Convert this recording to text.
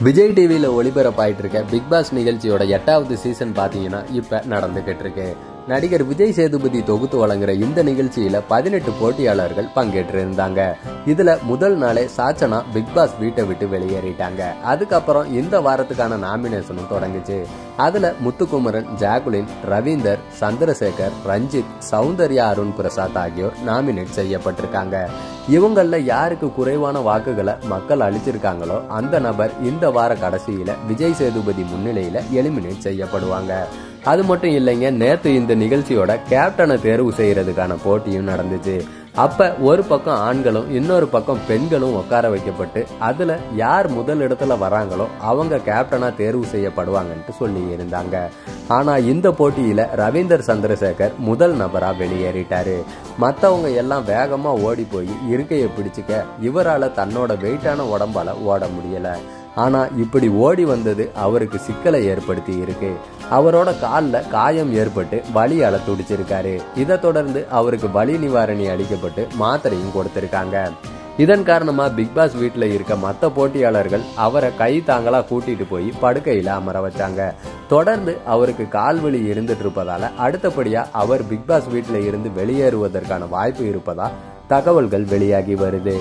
விஜய் டிவியில் ஒளிபரப்பாயிட்டு இருக்க big pass நிகழ்ச்சியோட எட்டாவது சீசன் பார்த்தீங்கன்னா இப்போ நடந்துகிட்டு இருக்கு நடிகர் விஜய் சேதுபதி தொகுத்து வழங்குற இந்த நிகழ்ச்சியில பதினெட்டு போட்டியாளர்கள் பங்கேற்று இருந்தாங்க இதுல முதல் நாளே சாச்சனா பிக் பாஸ் வீட்டை விட்டு வெளியேறிட்டாங்க. அதுக்கப்புறம் இந்த வாரத்துக்கான நாமினேஷனும் தொடங்குச்சு. அதுல முத்துக்குமரன் ஜாகுலின் ரவீந்தர் சந்திரசேகர் ரஞ்சித் சௌந்தர்யா அருண் பிரசாத் ஆகியோர் நாமினேட் செய்யப்பட்டிருக்காங்க. இவங்கள யாருக்கு குறைவான வாக்குகளை மக்கள் அளிச்சிருக்காங்களோ அந்த நபர் இந்த வார கடைசியில விஜய் சேதுபதி முன்னிலையில எலிமினேட் செய்யப்படுவாங்க. அது மட்டும் இல்லைங்க நேற்று இந்த நிகழ்ச்சியோட கேப்டனை தேர்வு செய்யறதுக்கான போட்டியும் நடந்துச்சு. அப்ப ஒரு பக்கம் ஆண்களும் இன்னொரு பக்கம் பெண்களும் உட்கார வைக்கப்பட்டு அதுல யார் முதல் இடத்துல வராங்களோ அவங்க கேப்டனா தேர்வு செய்யப்படுவாங்கன்ட்டு சொல்லி இருந்தாங்க. ஆனா இந்த போட்டியில ரவீந்தர் சந்திரசேகர் முதல் நபரா வெளியேறிட்டாரு. மத்தவங்க எல்லாம் வேகமா ஓடி போய் இருக்கையை பிடிச்சிக்க இவரால தன்னோட வெயிட்டான உடம்பால ஓட முடியலை. ஆனால் இப்படி ஓடி வந்தது அவருக்கு சிக்கலை ஏற்படுத்தி இருக்கு. அவரோட காலில் காயம் ஏற்பட்டு வலியால துடிச்சிருக்காரு. இதை தொடர்ந்து அவருக்கு வலி நிவாரணி அளிக்கப்பட்டு மாத்திரையும் கொடுத்திருக்காங்க. இதன் காரணமாக பிக்பாஸ் வீட்டில் இருக்க மற்ற போட்டியாளர்கள் அவரை கை தாங்களா கூட்டிட்டு போய் படுக்கையில் அமர வச்சாங்க. தொடர்ந்து அவருக்கு கால்வலி இருந்துட்டு இருப்பதால அடுத்தபடியா அவர் பிக்பாஸ் வீட்டில் இருந்து வெளியேறுவதற்கான வாய்ப்பு இருப்பதா தகவல்கள் வெளியாகி வருது.